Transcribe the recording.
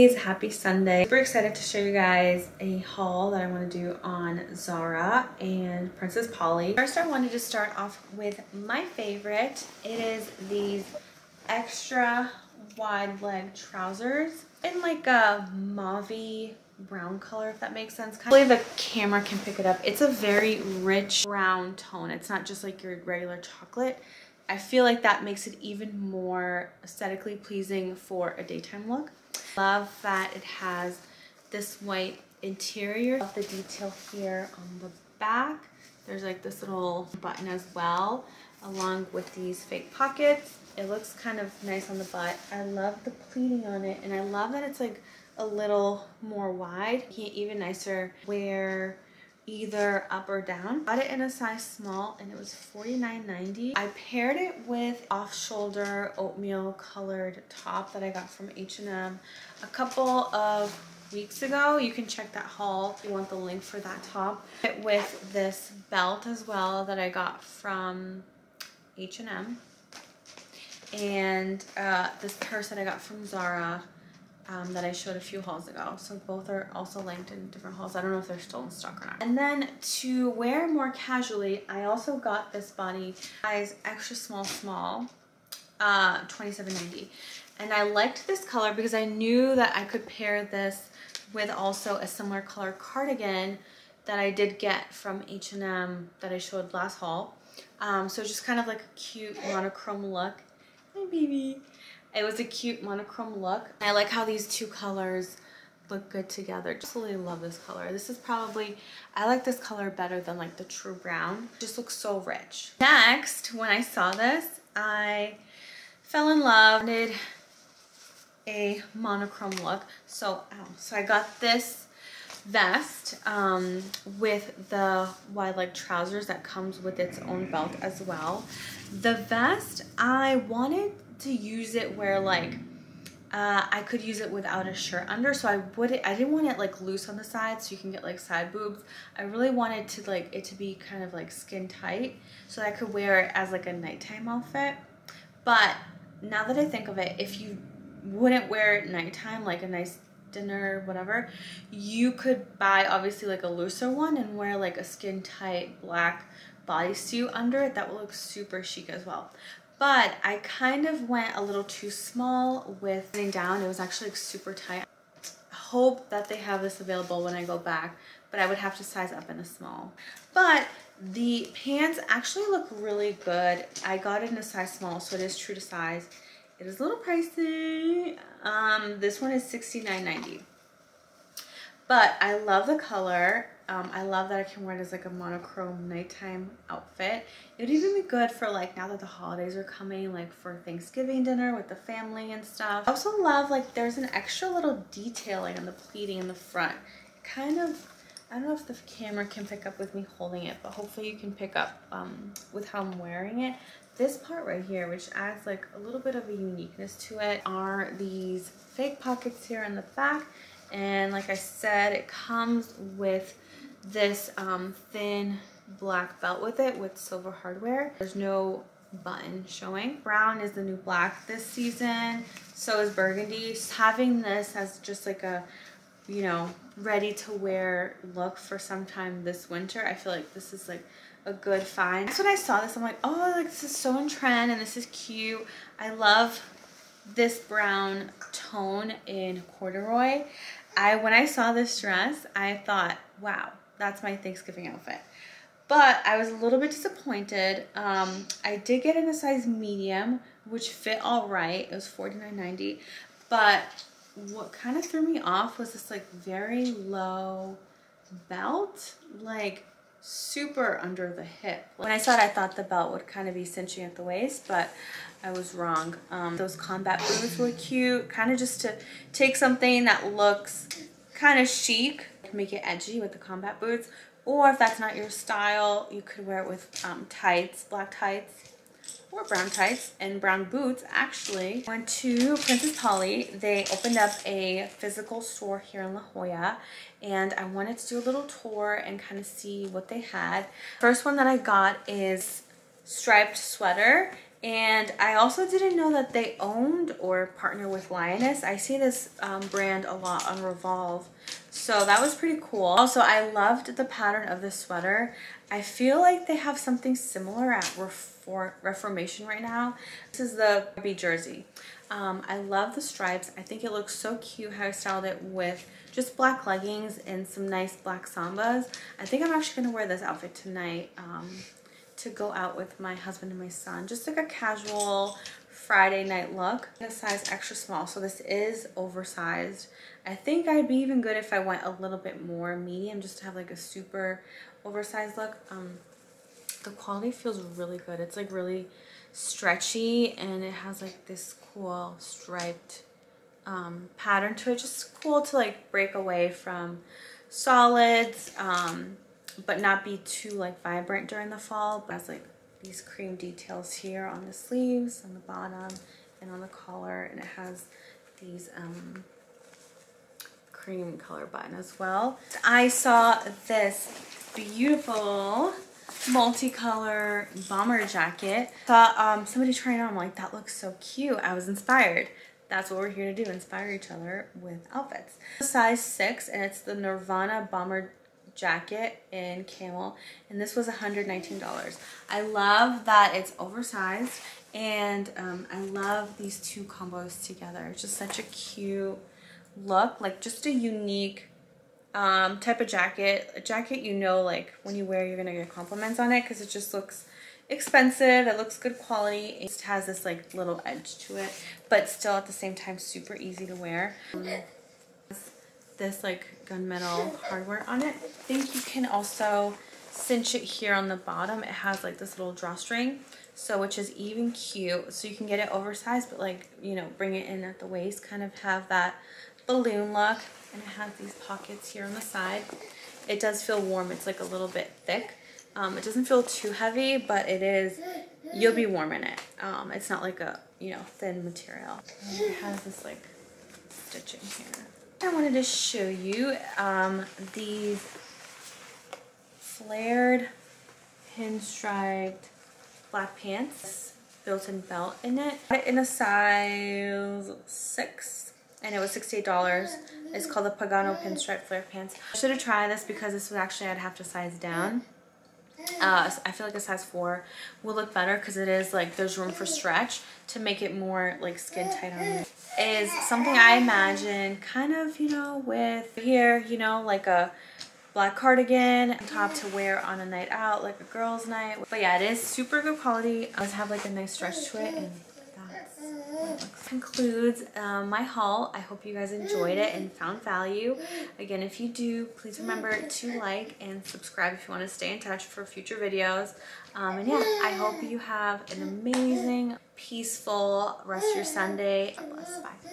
It's happy Sunday. Super excited to show you guys a haul that I want to do on Zara and Princess Polly. First I wanted to start off with my favorite. It is these extra wide leg trousers in like a mauve brown color if that makes sense. Hopefully the camera can pick it up. It's a very rich brown tone. It's not just like your regular chocolate. I feel like that makes it even more aesthetically pleasing for a daytime look. Love that it has this white interior. Love the detail here on the back. There's like this little button as well, along with these fake pockets. It looks kind of nice on the butt. I love the pleating on it, and I love that it's like a little more wide. Even nicer where either up or down. Got it in a size small and it was $49.90. I paired it with off-shoulder oatmeal colored top that I got from H&M a couple of weeks ago. You can check that haul if you want the link for that top. It with this belt as well that I got from H&M and uh, this purse that I got from Zara um, that I showed a few hauls ago. So both are also linked in different hauls. I don't know if they're still in stock or not. And then to wear more casually, I also got this body size extra small small, uh, 27.90. And I liked this color because I knew that I could pair this with also a similar color cardigan that I did get from H&M that I showed last haul. Um, so just kind of like a cute monochrome look. Hi, baby. It was a cute monochrome look. I like how these two colors look good together. Really love this color. This is probably, I like this color better than like the true brown. It just looks so rich. Next, when I saw this, I fell in love with a monochrome look. So, ow, so I got this vest um, with the wide leg trousers that comes with its own belt as well. The vest, I wanted to use it where like uh, I could use it without a shirt under so I would I didn't want it like loose on the side so you can get like side boobs. I really wanted to like it to be kind of like skin tight so I could wear it as like a nighttime outfit. But now that I think of it if you wouldn't wear it nighttime like a nice dinner whatever you could buy obviously like a looser one and wear like a skin tight black bodysuit under it. That will look super chic as well but I kind of went a little too small with sitting down. It was actually like super tight. I hope that they have this available when I go back, but I would have to size up in a small. But the pants actually look really good. I got it in a size small, so it is true to size. It is a little pricey. Um, this one is $69.90. But I love the color. Um, I love that I can wear it as like a monochrome nighttime outfit. It would even be good for like now that the holidays are coming, like for Thanksgiving dinner with the family and stuff. I also love like there's an extra little detailing on the pleating in the front. kind of, I don't know if the camera can pick up with me holding it, but hopefully you can pick up um, with how I'm wearing it. This part right here, which adds like a little bit of a uniqueness to it, are these fake pockets here in the back. And like I said, it comes with this um, thin black belt with it with silver hardware. There's no button showing. Brown is the new black this season. So is burgundy. having this as just like a, you know, ready to wear look for sometime this winter. I feel like this is like a good find. That's when I saw this. I'm like, oh, like this is so in trend and this is cute. I love this brown tone in corduroy. I when I saw this dress, I thought, wow, that's my Thanksgiving outfit. But I was a little bit disappointed. Um, I did get in a size medium, which fit all right. It was $49.90. But what kind of threw me off was this like very low belt, like super under the hip. When I saw it, I thought the belt would kind of be cinching at the waist, but I was wrong. Um, those combat boots were cute, kind of just to take something that looks kind of chic make it edgy with the combat boots. Or if that's not your style, you could wear it with um, tights, black tights, or brown tights and brown boots actually. Went to Princess Polly. They opened up a physical store here in La Jolla and I wanted to do a little tour and kind of see what they had. First one that I got is striped sweater And I also didn't know that they owned or partner with Lioness. I see this um, brand a lot on Revolve. So that was pretty cool. Also, I loved the pattern of the sweater. I feel like they have something similar at Refor Reformation right now. This is the Barbie jersey. Um, I love the stripes. I think it looks so cute how I styled it with just black leggings and some nice black sambas. I think I'm actually going to wear this outfit tonight um, to go out with my husband and my son. Just like a casual Friday night look. A size extra small, so this is oversized. I think I'd be even good if I went a little bit more medium just to have like a super oversized look. Um, the quality feels really good. It's like really stretchy and it has like this cool striped um, pattern to it. Just cool to like break away from solids, um, but not be too like vibrant during the fall. But has like these cream details here on the sleeves, on the bottom, and on the collar. And it has these um, cream color button as well. I saw this beautiful multicolor bomber jacket. Thought um, somebody trying on, I'm like, that looks so cute. I was inspired. That's what we're here to do, inspire each other with outfits. Size 6, and it's the Nirvana bomber jacket in camel, and this was $119. I love that it's oversized, and um, I love these two combos together. It's just such a cute look, like just a unique um, type of jacket. A jacket you know like when you wear you're gonna get compliments on it because it just looks expensive. It looks good quality. It has this like little edge to it but still at the same time super easy to wear. Um, this like gunmetal hardware on it. I think you can also cinch it here on the bottom. It has like this little drawstring so which is even cute so you can get it oversized but like you know bring it in at the waist kind of have that balloon look and it has these pockets here on the side. It does feel warm. It's like a little bit thick. Um, it doesn't feel too heavy, but it is, you'll be warm in it. Um, it's not like a, you know, thin material. it has this like stitching here. I wanted to show you um, these flared pinstriped black pants built-in belt in it in a size six and it was $68 it's called the Pagano Pinstripe Flare Pants. I should have tried this because this was actually, I'd have to size down. Uh, I feel like a size 4 will look better because it is like there's room for stretch to make it more like skin tight on you. Is something I imagine kind of, you know, with here, you know, like a black cardigan top to wear on a night out, like a girl's night. But yeah, it is super good quality. It does have like a nice stretch to it and concludes um, my haul. I hope you guys enjoyed it and found value. Again, if you do, please remember to like and subscribe if you want to stay in touch for future videos. Um, and yeah, I hope you have an amazing, peaceful rest of your Sunday. Bye.